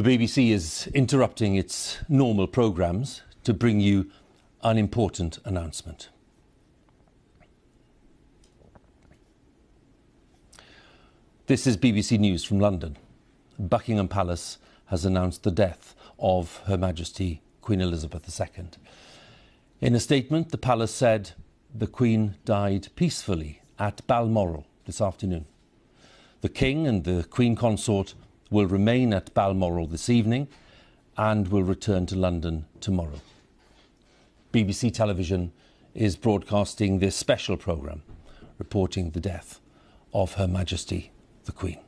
The BBC is interrupting its normal programmes to bring you an important announcement. This is BBC News from London. Buckingham Palace has announced the death of Her Majesty Queen Elizabeth II. In a statement, the palace said the Queen died peacefully at Balmoral this afternoon. The King and the Queen Consort will remain at Balmoral this evening and will return to London tomorrow. BBC Television is broadcasting this special programme reporting the death of Her Majesty the Queen.